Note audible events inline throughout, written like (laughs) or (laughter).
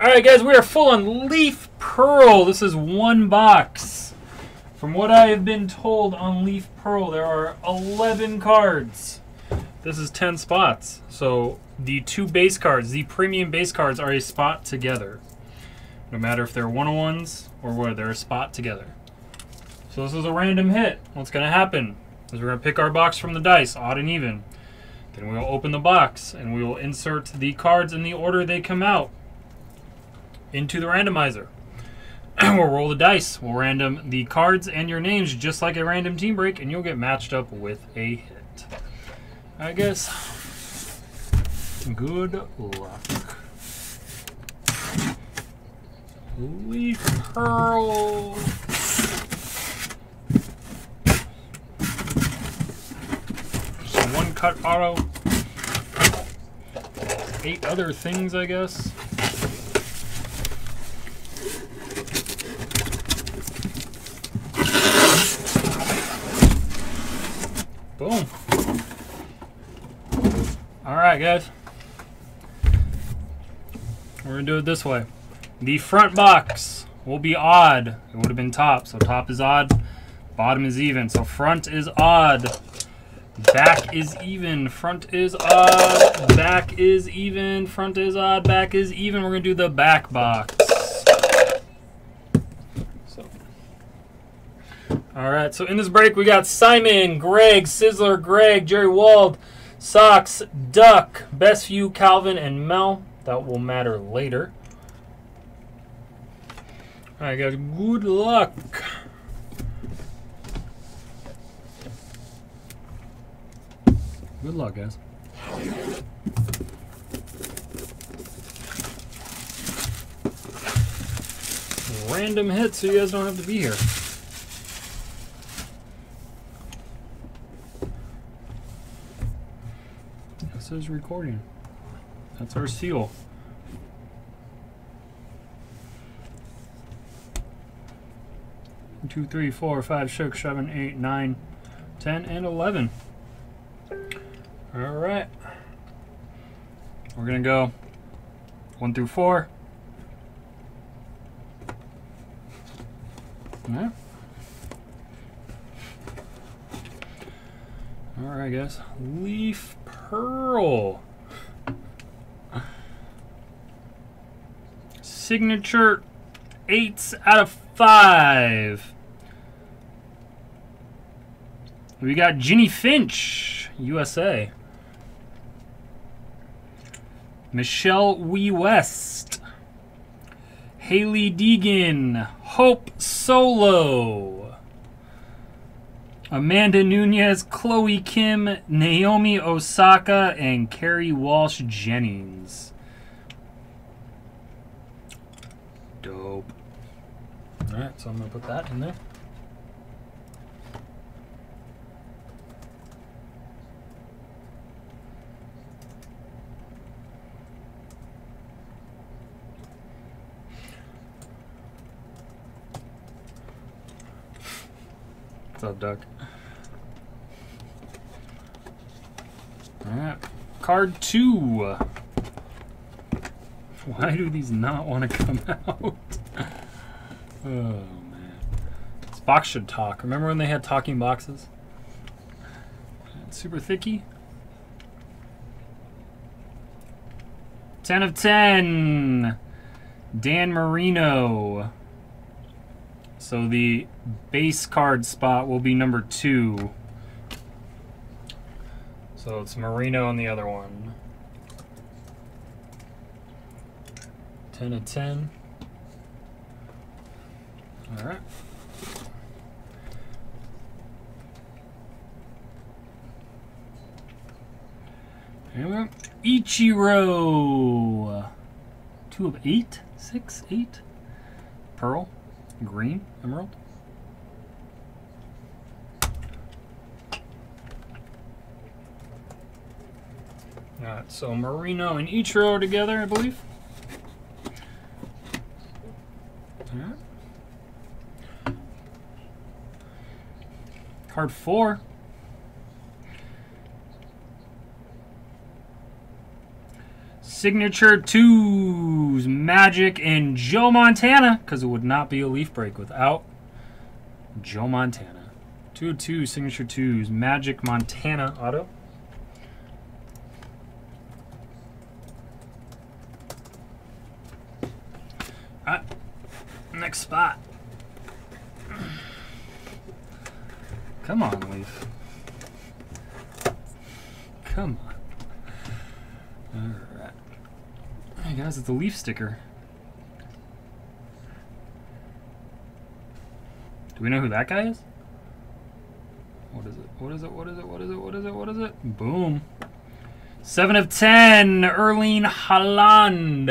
Alright, guys, we are full on Leaf Pearl. This is one box. From what I have been told on Leaf Pearl, there are 11 cards. This is 10 spots. So the two base cards, the premium base cards, are a spot together. No matter if they're one-on-ones or where they're a spot together. So this is a random hit. What's going to happen is we're going to pick our box from the dice, odd and even. Then we'll open the box and we will insert the cards in the order they come out into the randomizer. (clears throat) we'll roll the dice. We'll random the cards and your names just like a random team break, and you'll get matched up with a hit. I guess. Good luck. Leaf Pearl. One cut auto. Eight other things, I guess. Boom. All right, guys. We're gonna do it this way. The front box will be odd. It would have been top, so top is odd, bottom is even. So front is odd, back is even, front is odd, back is even, front is odd, back is even. We're gonna do the back box. All right, so in this break, we got Simon, Greg, Sizzler, Greg, Jerry Wald, Socks, Duck, Best View, Calvin, and Mel. That will matter later. All right, guys, good luck. Good luck, guys. Random hits so you guys don't have to be here. Says recording. That's our seal. Two, three, four, five, six, seven, eight, nine, ten, and eleven. All right. We're gonna go one through four. All right. All right, guys. Leaf Pearl. Signature eights out of five. We got Jennie Finch, USA. Michelle Wie West. Hailie Deegan. Hope Solo. Amanda Nunes, Chloe Kim, Naomi Osaka, and Kerri Walsh Jennings. Dope. Alright, so I'm going to put that in there. What's up, Duck? Alright. Card two. Why do these not want to come (laughs) out? oh, man. This box should talk. Remember when they had talking boxes? Super thicky. 10 of 10. Dan Marino. So the base card spot will be number two. So it's Marino on the other one. 10 of 10. All right. Anyway, Ichiro. Two of eight? Six? Eight? Pearl? Green? Emerald? Alright, so Marino and Ichiro together, I believe. Alright. Card four. Signature twos, Magic, and Joe Montana, because it would not be a leaf break without Joe Montana. Two of two, signature twos, Magic Montana auto. Alright, next spot. Come on, Leaf. Come on. Alright. Hey guys, it's a leaf sticker. Do we know who that guy is? What is it? What is it? What is it? What is it? What is it? What is it? Boom. Seven of ten, Erling Haaland.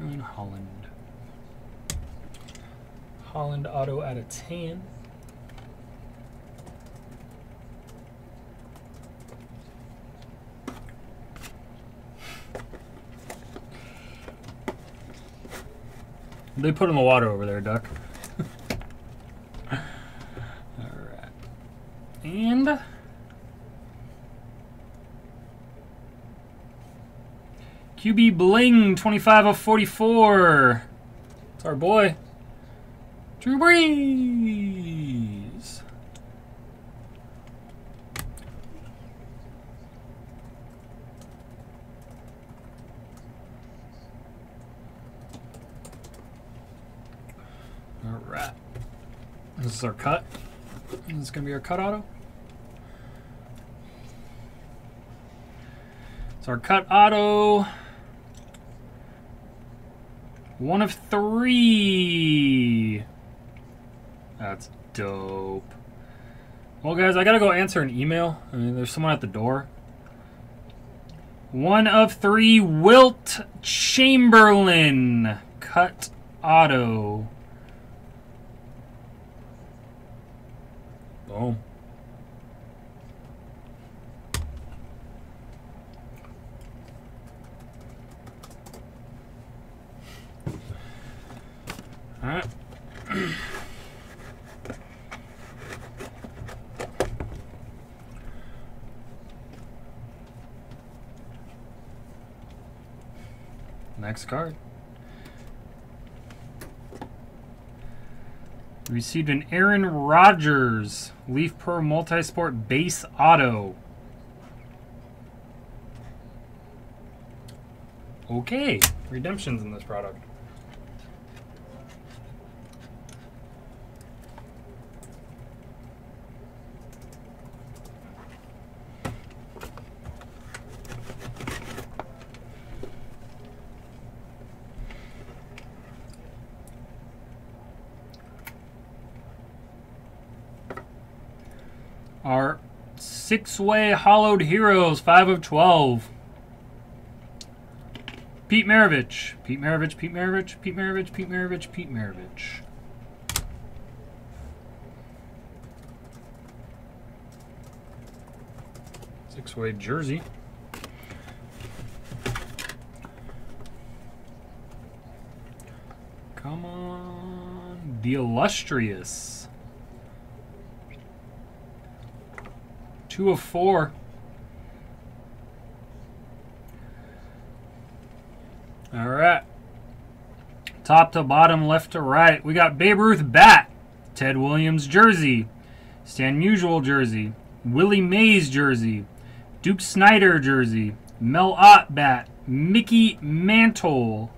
Erling Haaland. Haaland auto out of 10. They put in the water over there, Duck. Alright. And... QB Bling, 25 of 44. It's our boy. Drew Brees. All right. This is our cut. This is going to be our cut auto. It's our cut auto. One of three. That's dope. Well, guys, I gotta go answer an email. I mean, there's someone at the door. One of three, Wilt Chamberlain. Cut auto. All right. (clears throat) Next card. Received an Aaron Rodgers Leaf Pearl Multisport Base Auto. Okay, redemptions in this product. Our six-way hollowed heroes, five of twelve. Pete Maravich, Pete Maravich, Pete Maravich, Pete Maravich, Pete Maravich, Pete Maravich. Six-way jersey. Come on, the illustrious. Two of four. All right. Top to bottom, left to right. We got Babe Ruth bat, Ted Williams jersey, Stan Musial jersey, Willie Mays jersey, Duke Snider jersey, Mel Ott bat, Mickey Mantle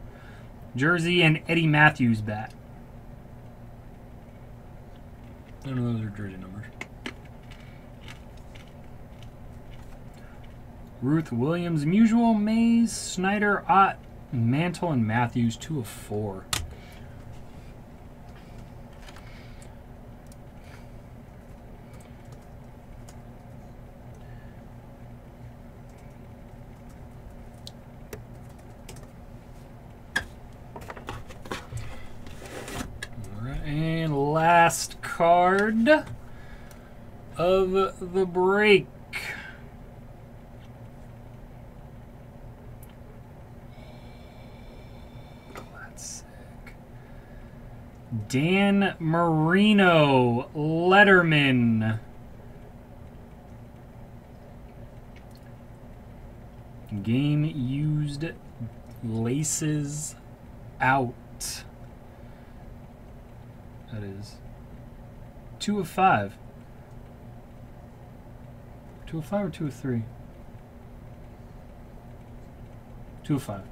jersey, and Eddie Mathews bat. None of those are jersey numbers. Ruth Williams, Musial, Mays, Snider, Ott, Mantle, and Mathews, two of four. And last card of the break. That's sick. Dan Marino, Letterman. Game used Laces out. That is two of five. Two of five or two of three? Two of five.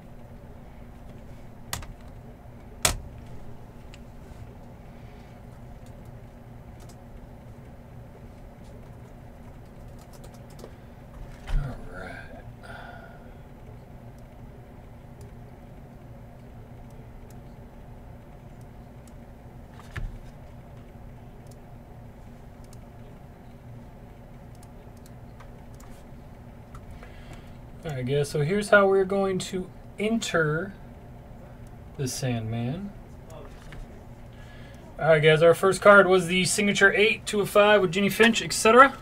I guess so. Here's how we're going to enter the Sandman. All right, guys. Our first card was the signature eight, two of five with Jennie Finch, etc.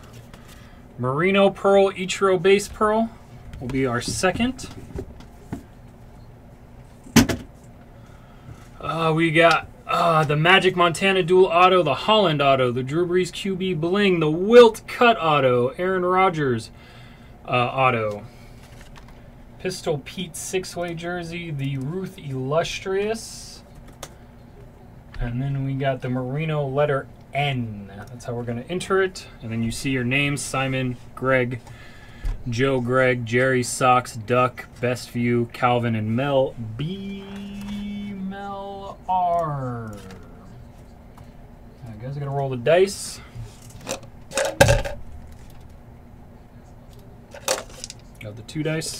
Marino Pearl, Ichiro Base Pearl will be our second. Uh, we got uh, the Magic Montana Dual Auto, the Haaland Auto, the Drew Brees QB Bling, the Wilt Cut Auto, Aaron Rodgers uh, Auto, Pistol Pete six-way jersey, the Ruth Illustrious, and then we got the Marino letter N. That's how we're going to enter it. And then you see your names, Simon, Greg, Joe, Greg, Jerry, Socks, Duck, Best View, Calvin, and Mel. B. Mel R. Right, guys, I gotta roll the dice. Got the two dice.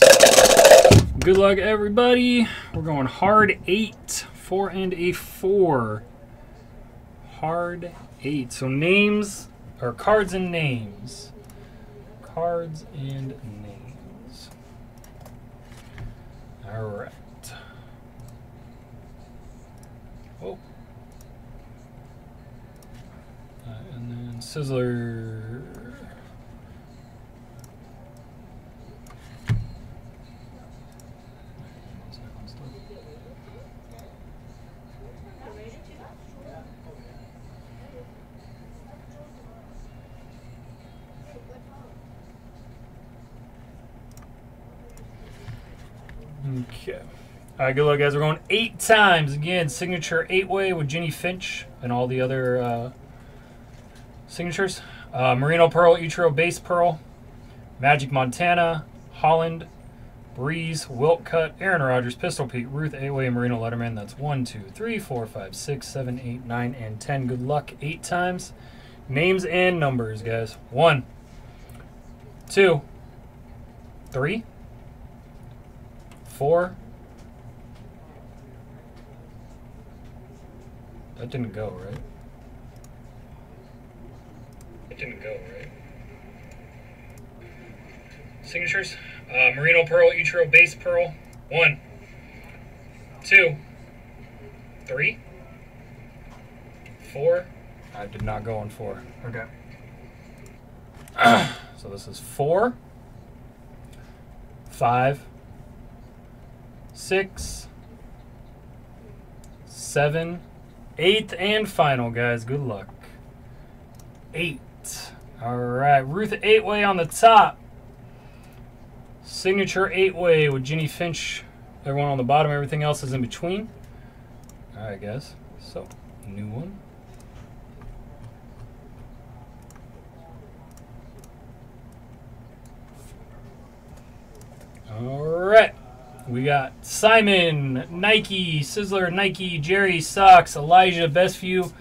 Good luck, everybody. We're going hard eight, four and a four. Hard eight. So names, or cards and names. Cards and names. All right. Oh. Uh, and then Sizzler. Okay. All right, good luck, guys. We're going eight times again. Signature eight way with Jennie Finch and all the other uh, signatures. Uh, Marino Pearl, Ichiro Base Pearl, Magic Montana, Haaland, Brees, Wilt Cut, Aaron Rodgers, Pistol Pete, Ruth eight way, Marino Letterman. That's one, two, three, four, five, six, seven, eight, nine, and ten. Good luck eight times. Names and numbers, guys. One, two, three four. That didn't go, right? It didn't go, right? Signatures. Uh, Marino Pearl, Ichiro Base Pearl. One, two, three, four. I did not go on four. Okay. (clears throat) so this is four, five, six, seven, eighth, and final, guys. Good luck. Eight. All right, Ruth eight way on the top. Signature eight way with Jennie Finch. Everyone on the bottom. Everything else is in between. All right, guys. So, new one. All right. We got Simon, Nike, Sizzler, Nike, Jerry, Socks, Elijah, Best View,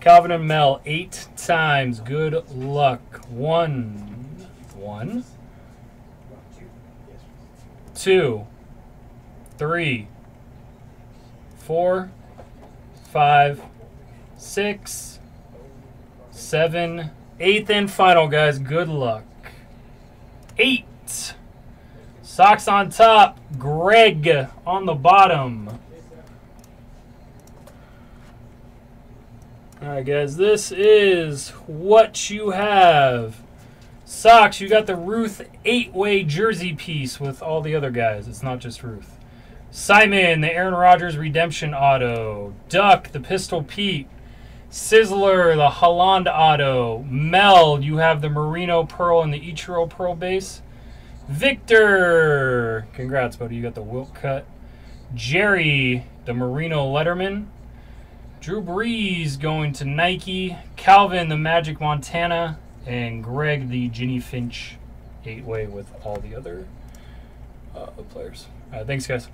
Calvin, and Mel. Eight times. Good luck. One, one, two, three, four, five, six, seven, eighth, and final, guys. Good luck. Eight. Socks on top, Greg on the bottom. Alright guys, this is what you have. Socks, you got the Ruth 8-way jersey piece with all the other guys. It's not just Ruth. Simon, the Aaron Rodgers Redemption Auto. Duck, the Pistol Pete. Sizzler, the Haaland Auto. Mel, you have the Marino Pearl and the Ichiro Pearl base. Victor! Congrats, buddy. You got the Wilt Cut. Jerry, the Marino Letterman. Drew Brees going to Nike. Calvin, the Magic Montana. And Greg, the Jennie Finch eight way with all the other uh, players. Uh, thanks, guys.